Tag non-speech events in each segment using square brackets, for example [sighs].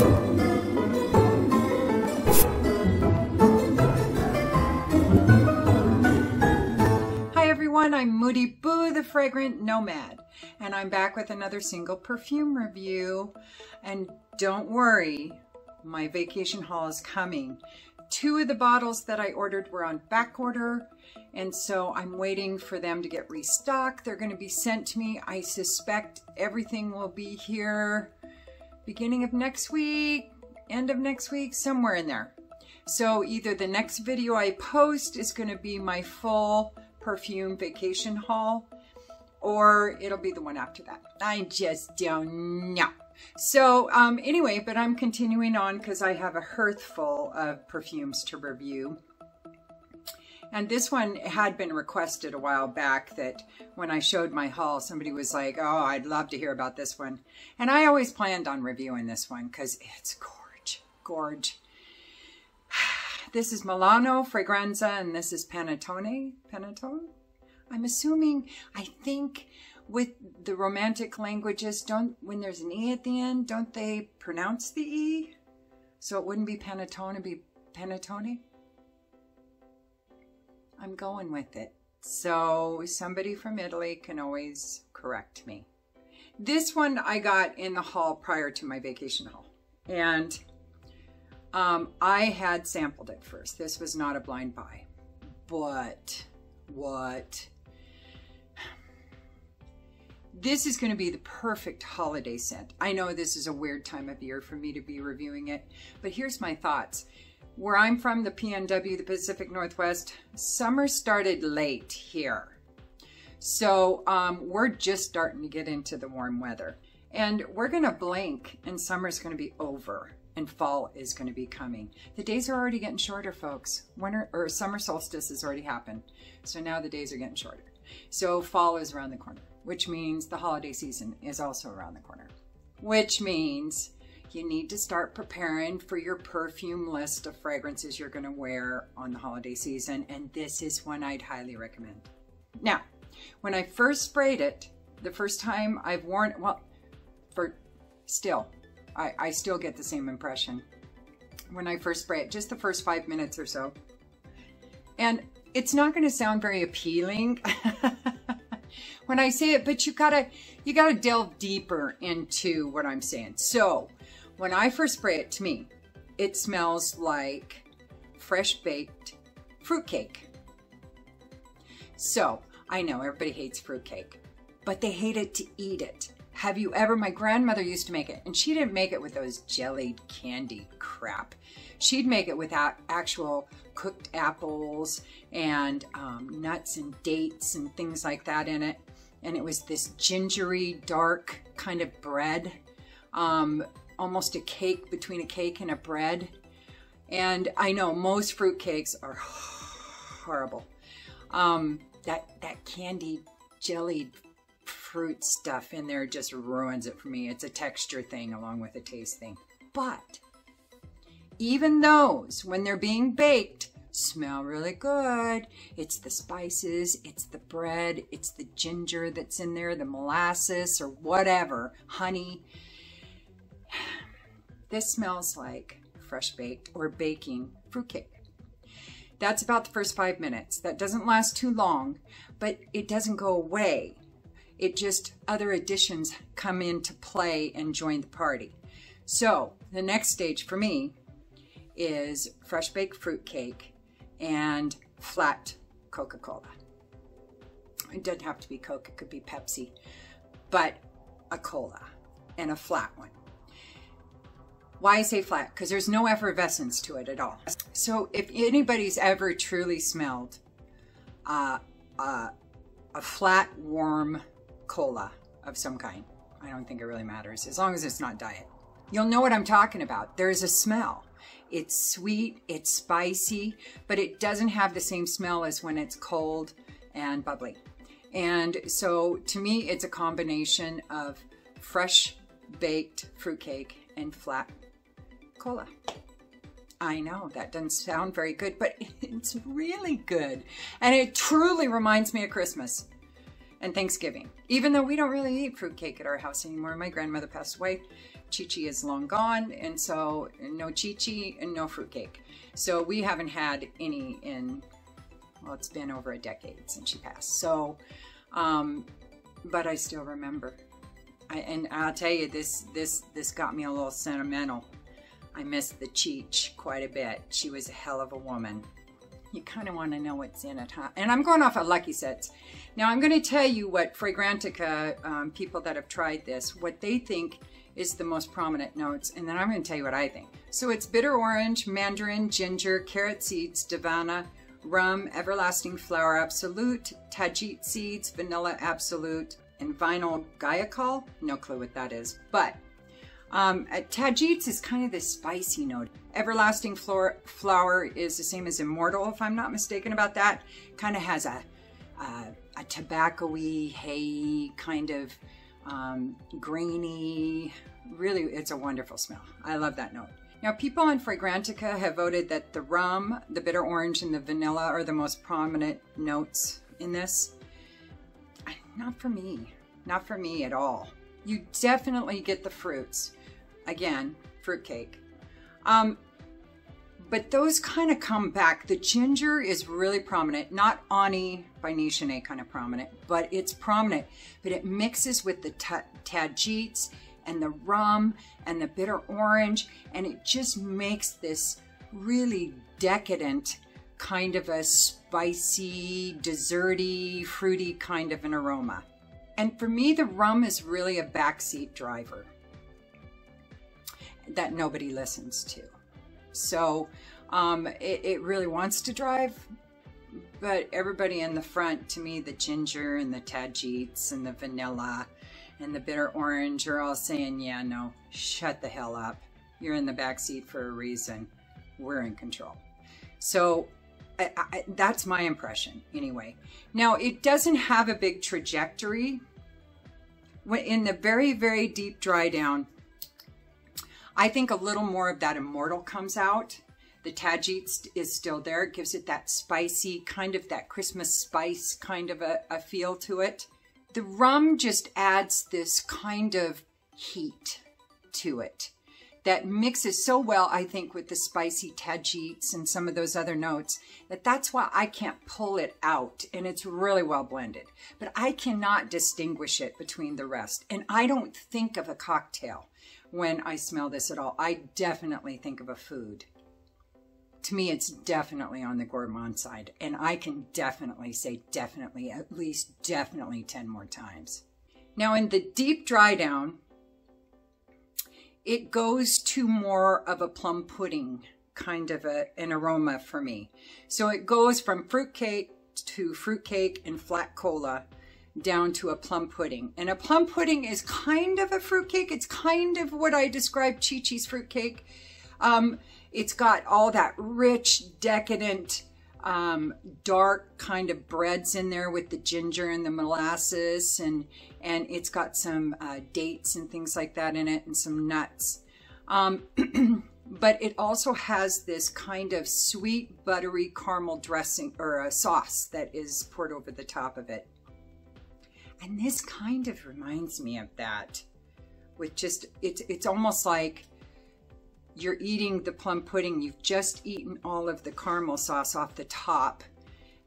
Hi everyone, I'm Moody Boo the Fragrant Nomad, and I'm back with another single perfume review. And don't worry, my vacation haul is coming. Two of the bottles that I ordered were on back order, and so I'm waiting for them to get restocked. They're going to be sent to me. I suspect everything will be here beginning of next week, end of next week, somewhere in there. So either the next video I post is going to be my full perfume vacation haul or it'll be the one after that. I just don't know. So um, anyway, but I'm continuing on because I have a hearth full of perfumes to review. And this one had been requested a while back that when I showed my haul, somebody was like, oh, I'd love to hear about this one. And I always planned on reviewing this one because it's gorge, gorge. [sighs] This is Milano Fragranze and this is Panettone. Panettone? I'm assuming, I think with the romantic languages, don't when there's an E at the end, don't they pronounce the E? So it wouldn't be Panettone, it'd be Panettone? I'm going with it. So somebody from Italy can always correct me. This one I got in the haul prior to my vacation haul. And um, I had sampled it first. This was not a blind buy. But what? This is going to be the perfect holiday scent. I know this is a weird time of year for me to be reviewing it, but here's my thoughts. Where I'm from, the PNW, the Pacific Northwest, summer started late here. So um, we're just starting to get into the warm weather. And we're going to blink and summer's going to be over and fall is going to be coming. The days are already getting shorter, folks. Winter or summer solstice has already happened. So now the days are getting shorter. So fall is around the corner, which means the holiday season is also around the corner, which means you need to start preparing for your perfume list of fragrances you're going to wear on the holiday season. And this is one I'd highly recommend. Now, when I first sprayed it, the first time I've worn, well, for still, I, I still get the same impression when I first spray it, just the first five minutes or so. And it's not going to sound very appealing [laughs] when I say it, but you gotta, you gotta delve deeper into what I'm saying. So when I first spray it to me, it smells like fresh baked fruitcake. So I know everybody hates fruitcake, but they hate it to eat it. Have you ever, my grandmother used to make it, and she didn't make it with those jellied candy crap. She'd make it without actual cooked apples and um, nuts and dates and things like that in it. And it was this gingery, dark kind of bread, um, almost a cake between a cake and a bread. And I know most fruit cakes are horrible. Um, that, that candy jellied fruit stuff in there just ruins it for me. It's a texture thing along with a taste thing. But even those, when they're being baked, smell really good. It's the spices, it's the bread, it's the ginger that's in there, the molasses or whatever, honey. This smells like fresh baked or baking fruitcake. That's about the first five minutes. That doesn't last too long, but it doesn't go away. It just, other additions come into play and join the party. So the next stage for me is fresh baked fruit cake and flat Coca-Cola. It doesn't have to be Coke, it could be Pepsi, but a cola and a flat one. Why I say flat? Because there's no effervescence to it at all. So if anybody's ever truly smelled uh, uh, a flat, warm cola of some kind. I don't think it really matters, as long as it's not diet. You'll know what I'm talking about. There's a smell. It's sweet, it's spicy, but it doesn't have the same smell as when it's cold and bubbly. And so to me, it's a combination of fresh baked fruitcake and flat cola. I know that doesn't sound very good, but [laughs] it's really good. And it truly reminds me of Christmas and Thanksgiving. Even though we don't really eat fruitcake at our house anymore. My grandmother passed away Chi Chi is long gone, and so no Chi Chi and no fruitcake. So we haven't had any in, well, it's been over a decade since she passed. So, um, but I still remember. I, and I'll tell you, this this this got me a little sentimental. I missed the Cheech quite a bit. She was a hell of a woman. You kind of want to know what's in it, huh? And I'm going off of Lucky Scents. Now I'm going to tell you what Fragrantica, um, people that have tried this, what they think is the most prominent notes, and then I'm going to tell you what I think. So it's bitter orange, mandarin, ginger, carrot seeds, davana, rum, everlasting flower absolute, tajit seeds, vanilla absolute, and vinyl guaiacol. No clue what that is, but um, Tajits is kind of this spicy note. Everlasting flower is the same as Immortal, if I'm not mistaken about that. Kind of has a, a, a tobacco-y, hay kind of um, grainy, really, it's a wonderful smell. I love that note. Now, people on Fragrantica have voted that the rum, the bitter orange, and the vanilla are the most prominent notes in this. Not for me. Not for me at all. You definitely get the fruits. Again, fruitcake. Um, but those kind of come back. The ginger is really prominent, not Ani by Nishane kind of prominent, but it's prominent. But it mixes with the tajits and the rum and the bitter orange, and it just makes this really decadent kind of a spicy, desserty, fruity kind of an aroma. And for me, the rum is really a backseat driver that nobody listens to. So um, it, it really wants to drive, but everybody in the front, to me, the ginger and the tajits and the vanilla and the bitter orange are all saying, yeah, no, shut the hell up. You're in the back seat for a reason. We're in control. So I, I, that's my impression anyway. Now, it doesn't have a big trajectory. When in the very, very deep dry down, I think a little more of that immortal comes out. The Tajit is still there. It gives it that spicy, kind of that Christmas spice kind of a, a feel to it. The rum just adds this kind of heat to it that mixes so well, I think, with the spicy Tajits and some of those other notes, that that's why I can't pull it out. And it's really well blended. But I cannot distinguish it between the rest. And I don't think of a cocktail when I smell this at all. I definitely think of a food. To me, it's definitely on the gourmand side. And I can definitely say definitely, at least definitely 10 more times. Now in the deep dry down, it goes to more of a plum pudding kind of a, an aroma for me. So it goes from fruitcake to fruitcake and flat cola down to a plum pudding. And a plum pudding is kind of a fruitcake. It's kind of what I describe Chi Chi's fruitcake. Um, it's got all that rich, decadent, um, dark kind of breads in there with the ginger and the molasses and and it's got some uh, dates and things like that in it and some nuts. Um, [clears throat] but it also has this kind of sweet buttery caramel dressing or a sauce that is poured over the top of it. And this kind of reminds me of that with just, it's, it's almost like you're eating the plum pudding. You've just eaten all of the caramel sauce off the top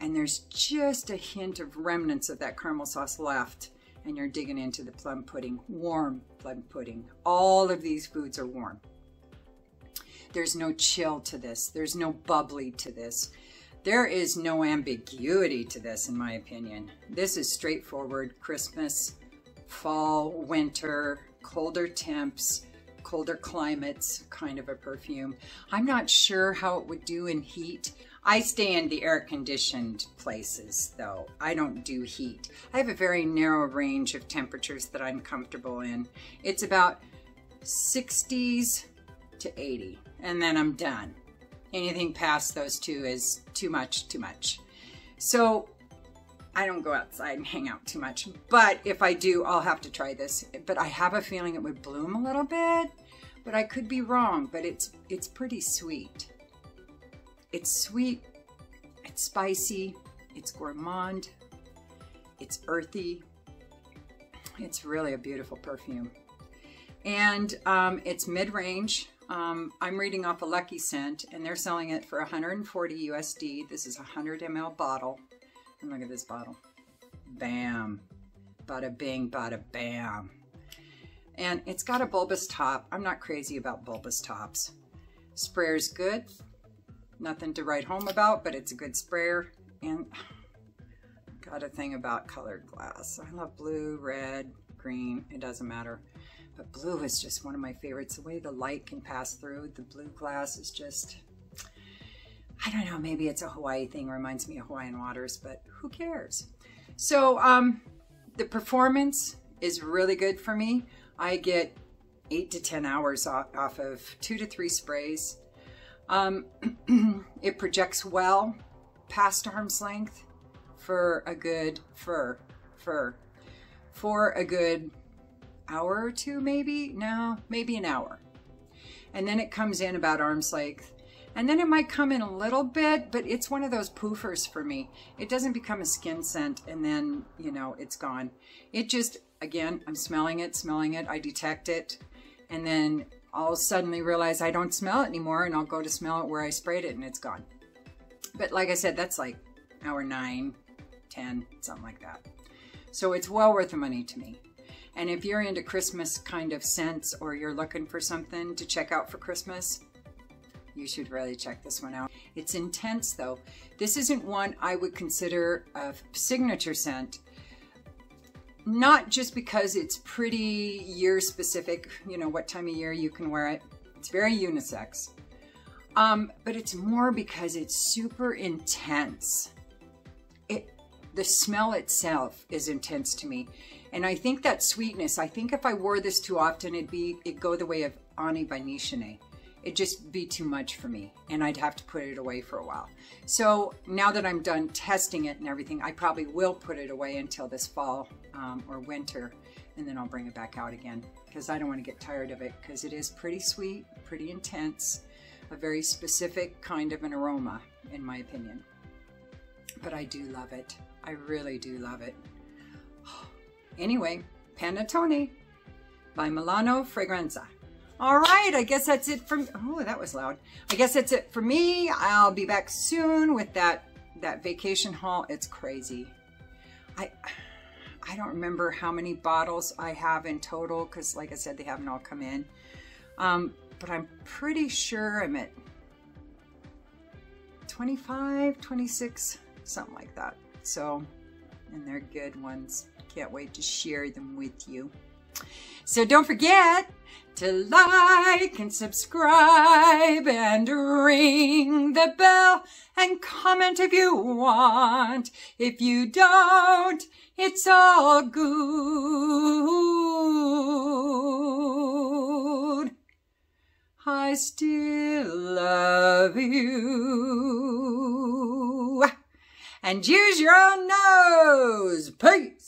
and there's just a hint of remnants of that caramel sauce left and you're digging into the plum pudding, warm plum pudding. All of these foods are warm. There's no chill to this. There's no bubbly to this. There is no ambiguity to this, in my opinion. This is straightforward Christmas, fall, winter, colder temps, colder climates kind of a perfume. I'm not sure how it would do in heat. I stay in the air conditioned places though. I don't do heat. I have a very narrow range of temperatures that I'm comfortable in. It's about 60s to 80 and then I'm done. Anything past those two is too much, too much. So I don't go outside and hang out too much, but if I do, I'll have to try this. But I have a feeling it would bloom a little bit, but I could be wrong, but it's, it's pretty sweet. It's sweet, it's spicy, it's gourmand, it's earthy. It's really a beautiful perfume. And um, it's mid-range. Um, I'm reading off a Lucky Scent, and they're selling it for 140 USD. This is a 100 ml bottle. And look at this bottle. Bam. Bada bing, bada bam. And it's got a bulbous top. I'm not crazy about bulbous tops. Sprayer's good. Nothing to write home about, but it's a good sprayer. And [sighs] got a thing about colored glass. I love blue, red, green. It doesn't matter. But blue is just one of my favorites. The way the light can pass through the blue glass is just, I don't know, maybe it's a Hawaii thing, reminds me of Hawaiian waters, but who cares? So um, the performance is really good for me. I get eight to 10 hours off, off of two to three sprays. Um, [clears throat] it projects well past arm's length for a good fur, fur, for a good hour or two, maybe? No, maybe an hour. And then it comes in about arm's length. And then it might come in a little bit, but it's one of those poofers for me. It doesn't become a skin scent and then, you know, it's gone. It just, again, I'm smelling it, smelling it, I detect it, and then I'll suddenly realize I don't smell it anymore and I'll go to smell it where I sprayed it and it's gone. But like I said, that's like hour nine, ten, something like that. So it's well worth the money to me. And if you're into Christmas kind of scents or you're looking for something to check out for Christmas, you should really check this one out. It's intense though. This isn't one I would consider a signature scent. Not just because it's pretty year specific, you know, what time of year you can wear it. It's very unisex. Um, but it's more because it's super intense. The smell itself is intense to me. And I think that sweetness, I think if I wore this too often, it'd be, it'd go the way of Ani by Nishane. It'd just be too much for me and I'd have to put it away for a while. So now that I'm done testing it and everything, I probably will put it away until this fall um, or winter and then I'll bring it back out again because I don't want to get tired of it because it is pretty sweet, pretty intense, a very specific kind of an aroma in my opinion. But I do love it. I really do love it. [sighs] Anyway, Panettone by Milano Fragranze. All right, I guess that's it from, oh, that was loud. I guess that's it for me. I'll be back soon with that, that vacation haul. It's crazy. I, I don't remember how many bottles I have in total because like I said, they haven't all come in. Um, but I'm pretty sure I'm at 25, 26, something like that. So, and they're good ones. Can't wait to share them with you. So don't forget to like and subscribe and ring the bell and comment if you want. If you don't, it's all good. I still love you. And use your own nose. Peace.